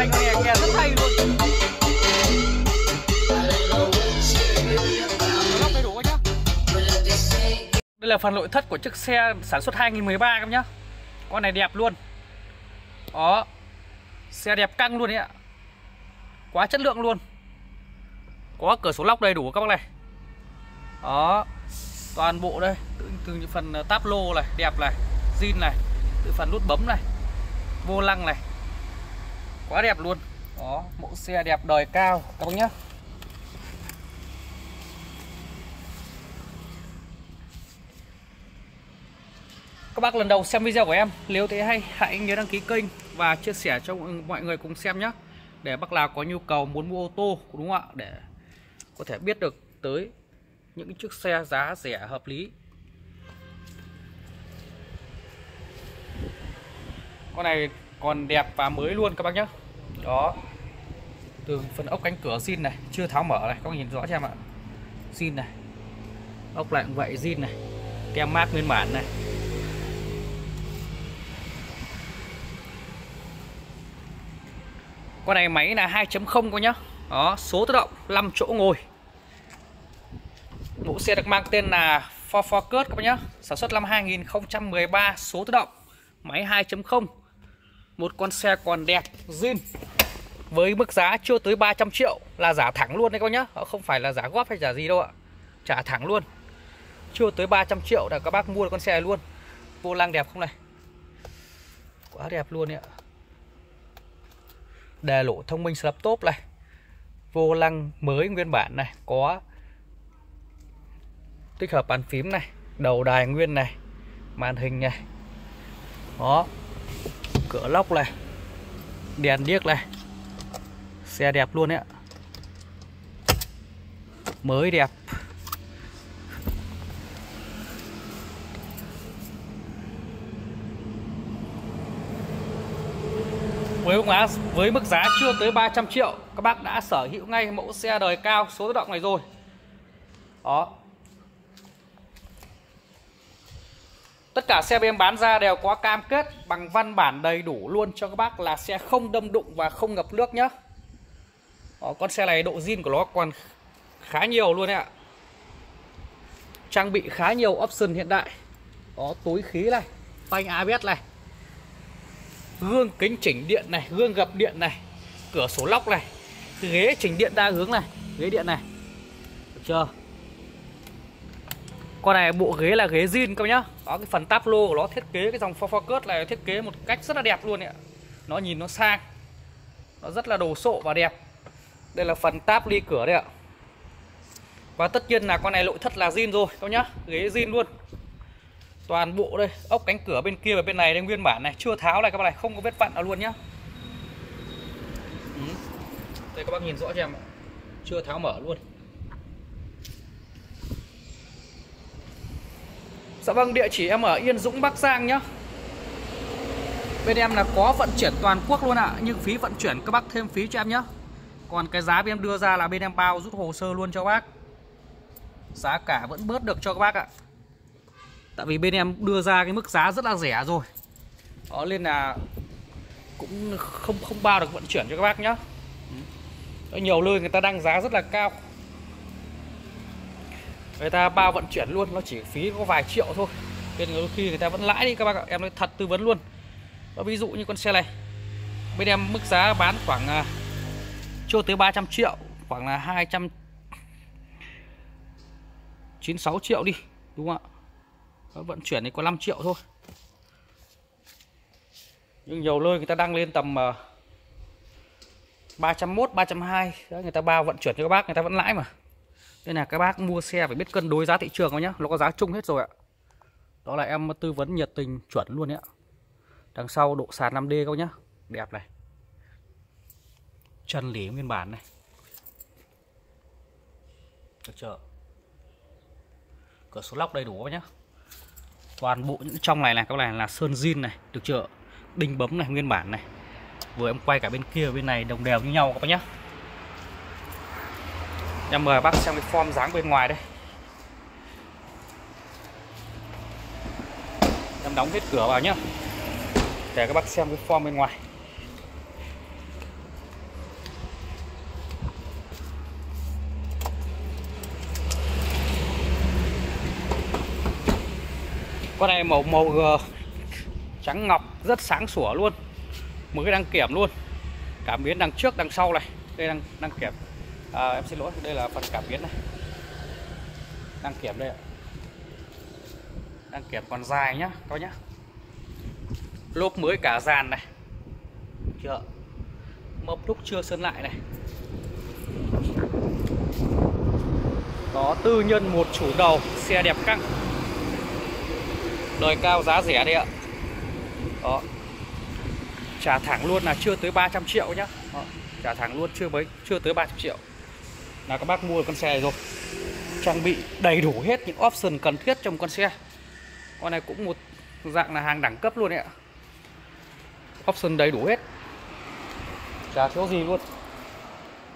thanh nghe nghe rất hay luôn. Lóc đầy đủ nhá. Đây là phần nội thất của chiếc xe sản xuất 2013 các nhá. Con này đẹp luôn. Đó. Xe đẹp căng luôn đấy ạ. Quá chất lượng luôn. Có cửa sổ lóc đầy đủ các bác này. Đó. Toàn bộ đây. Từ, từ những phần ờ, táp lô này đẹp này zin này từ phần nút bấm này vô lăng này quá đẹp luôn. Đó, mẫu xe đẹp đời cao. Các bác nhé các bác lần đầu xem video của em, nếu thấy hay, hãy nhớ đăng ký kênh và chia sẻ cho mọi người cùng xem nhé để bác nào có nhu cầu muốn mua ô tô, đúng không ạ? Để có thể biết được tới những chiếc xe giá rẻ, hợp lý. Con này còn đẹp và mới luôn các bác nhé đó. Từ phần ốc cánh cửa zin này, chưa tháo mở này các nhìn rõ cho em ạ? Zin này. Ốc lại cũng vậy, zin này. Kem mát nguyên bản này. Con này máy là 2.0 coi nhá. Đó, số tự động 5 chỗ ngồi. Mẫu xe được mang tên là Ford Focus các bác nhá. Sản xuất năm 2013 số tự động, máy 2.0 một con xe còn đẹp, zin với mức giá chưa tới 300 triệu là giả thẳng luôn đấy các bác nhá. Ờ, không phải là giả góp hay giả gì đâu ạ. Trả thẳng luôn. Chưa tới 300 triệu là các bác mua được con xe này luôn. Vô lăng đẹp không này? Quá đẹp luôn đấy ạ. Đề lỗ thông minh laptop này. Vô lăng mới nguyên bản này, có tích hợp bàn phím này, đầu đài nguyên này, màn hình này. Đó, cửa lóc này, đèn điếc này xe đẹp luôn đấy ạ. Mới đẹp. Với giá, với mức giá chưa tới 300 triệu, các bác đã sở hữu ngay mẫu xe đời cao số tự động này rồi. Đó. Tất cả xe bên bán ra đều có cam kết bằng văn bản đầy đủ luôn cho các bác là xe không đâm đụng và không ngập nước nhé đó, con xe này độ zin của nó còn khá nhiều luôn đấy ạ. Trang bị khá nhiều option hiện đại. Có túi khí này phanh ABS này gương kính chỉnh điện này gương gập điện này cửa sổ lóc này ghế chỉnh điện đa hướng này ghế điện này. Được chưa? Con này bộ ghế là ghế zin các nhá. Có cái phần táp lô của nó thiết kế cái dòng Focus này thiết kế một cách rất là đẹp luôn ạ. Nó nhìn nó sang nó rất là đồ sộ và đẹp đây là phần táp ly cửa đây ạ. Và tất nhiên là con này nội thất là zin rồi, các nhá. Ghế zin luôn. Toàn bộ đây, ốc cánh cửa bên kia và bên này đây, nguyên bản này, chưa tháo này các bạn này, không có vết vặn nào luôn nhá. Ừ. đây, các bác nhìn rõ cho em chưa tháo mở luôn. Dạ vâng địa chỉ em ở Yên Dũng, Bắc Giang nhá. Bên em là có vận chuyển toàn quốc luôn ạ à. Nhưng phí vận chuyển các bác thêm phí cho em nhé còn cái giá bên em đưa ra là bên em bao rút hồ sơ luôn cho bác. Giá cả vẫn bớt được cho các bác ạ. Tại vì bên em đưa ra cái mức giá rất là rẻ rồi. Đó nên là Cũng không không bao được vận chuyển cho các bác nhá. Ở Nhiều nơi người ta đăng giá rất là cao. Người ta bao vận chuyển luôn Nó chỉ phí có vài triệu thôi. Nên đôi khi người ta vẫn lãi đi các bác ạ. Em nói thật tư vấn luôn. Đó, Ví dụ như con xe này Bên em mức giá bán khoảng à, chưa tới 300 triệu Khoảng là 200 96 triệu đi Đúng không ạ? Vận chuyển thì có 5 triệu thôi. Nhưng nhiều nơi người ta đang lên tầm 301 320 Đấy, người ta bao vận chuyển cho các bác người ta vẫn lãi mà. Nên là các bác mua xe phải biết cân đối giá thị trường nhá nó có giá chung hết rồi ạ. Đó là em tư vấn nhiệt tình chuẩn luôn ạ. Đằng sau độ sàn 5D các nhá. Đẹp này chân lý nguyên bản này. Được chưa? Cửa số lóc đầy đủ nhá? Toàn bộ những trong này là các này là sơn zin này, được chưa? Đinh bấm này, nguyên bản này. Vừa em quay cả bên kia bên này đồng đều như nhau các bác nhé em mời bác xem cái form dáng bên ngoài đây. Em đóng hết cửa vào nhá. Để các bác xem cái form bên ngoài. Con này màu màu g trắng ngọc rất sáng sủa luôn. Mới đăng kiểm luôn. Cảm biến đằng trước đằng sau này. Đây đang đăng kiểm. À, em xin lỗi đây là phần cảm biến này. Đăng kiểm đây ạ. Đăng kiểm còn dài nhá coi nhá. Lốp mới cả dàn này. Chưa. Mộc đúc chưa sơn lại này. Có tư nhân một chủ đầu xe đẹp căng đời cao giá rẻ đây ạ. Đó. Trả thẳng luôn là chưa tới 300 triệu nhá. Đó. trả thẳng luôn chưa mấy, chưa tới 300 triệu. Là các bác mua con xe này rồi. Trang bị đầy đủ hết những option cần thiết trong con xe. Con này cũng một dạng là hàng đẳng cấp luôn đấy ạ. Option đầy đủ hết. Chả thiếu gì luôn.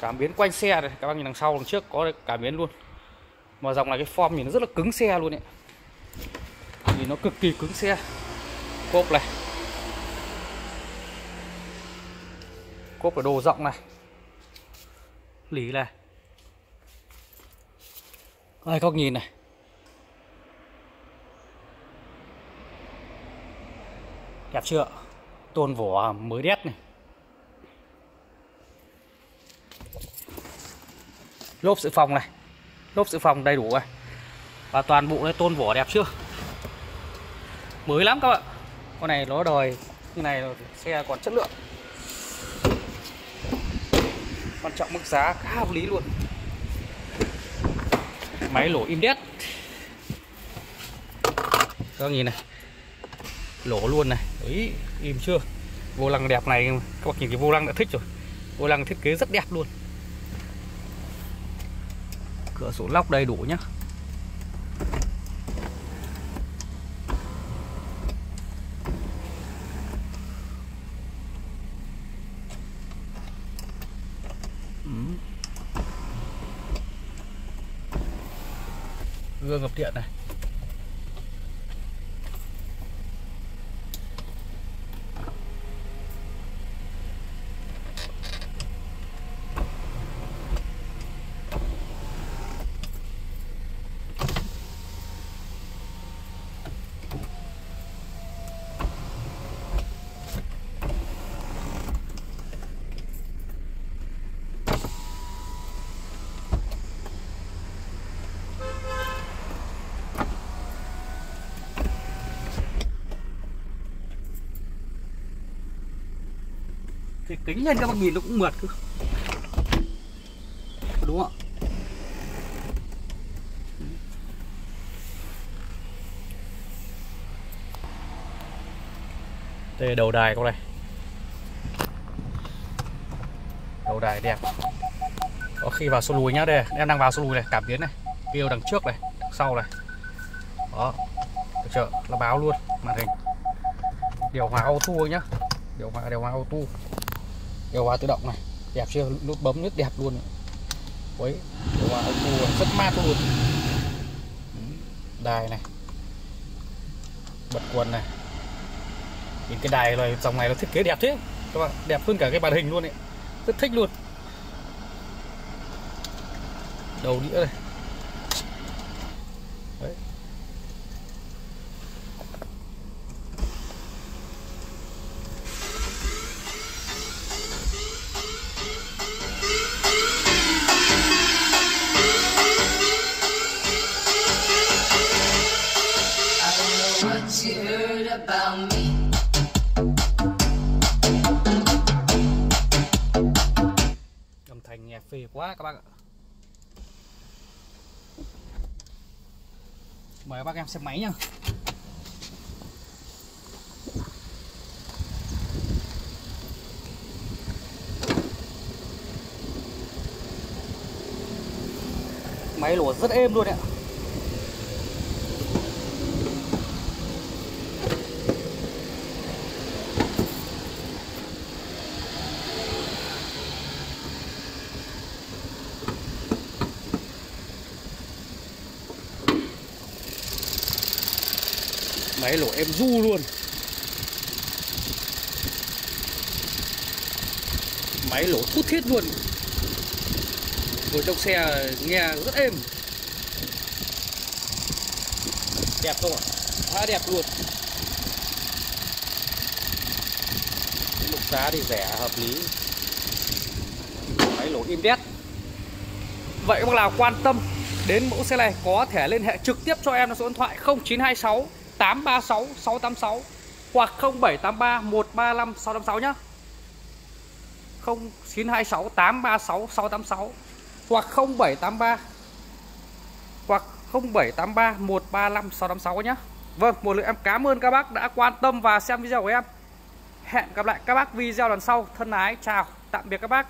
Cảm biến quanh xe này, các bác nhìn đằng sau đằng trước có cảm biến luôn. Mà dòng này cái form nhìn nó rất là cứng xe luôn đấy thì nó cực kỳ cứng xe. Cốp này. Cốp ở đồ rộng này. Lý này. Đây các nhìn này? Đẹp chưa? Tôn vỏ mới đét này. Lốp dự phòng này. Lốp dự phòng đầy đủ này và toàn bộ đây tôn vỏ đẹp chưa? Mới lắm các bạn. Con này nó đời như này xe còn chất lượng. Quan trọng mức giá khá hợp lý luôn. Máy lỗ im đét. Các nhìn này. Lỗ luôn này. Ấy im chưa? Vô lăng đẹp này, các bạn nhìn cái vô lăng đã thích rồi. Vô lăng thiết kế rất đẹp luôn. Cửa sổ lóc đầy đủ nhá. Ngập điện này. Thì kính lên các bạn nhìn nó cũng mượt cơ đúng không ạ? Đây là đầu đài con này. Đầu đài đẹp. Có khi vào số lùi nhá, đây em đang vào số lùi này, cảm biến này. Kêu đằng trước này, đằng sau này. Đó. Được chưa? Là báo luôn, màn hình. Điều hòa auto nhá. Điều hòa điều hòa auto điều hòa tự động này. Đẹp chưa? Nút bấm rất đẹp luôn. Với điều hòa auto rất mát luôn đài này. Bật quần này. Nhìn cái đài này, dòng này nó thiết kế đẹp thế. Các bạn, đẹp hơn cả cái màn hình luôn ấy. Rất thích luôn. Đầu đĩa này about me. âm thanh nghe phê quá các bác ạ. Mời các bác em xem máy nhá. Máy lùa rất êm luôn đấy ạ. Máy lỗ em du luôn. Máy lỗ thút thiết luôn. Ngồi trong xe nghe rất êm. Đẹp không ạ? Quá đẹp luôn. Mức giá thì rẻ, hợp lý. Máy lỗ im đét Vậy các bác nào quan tâm đến mẫu xe này, có thể liên hệ trực tiếp cho em là số điện thoại 0926 836 686 hoặc 0783 135 686 nhé 0926 836 686 hoặc 0783 hoặc 0783 135 686 nhé. Vâng, một lần em cảm ơn các bác đã quan tâm và xem video của em. Hẹn gặp lại các bác video lần sau. Thân ái chào, tạm biệt các bác.